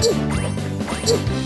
一、一、一。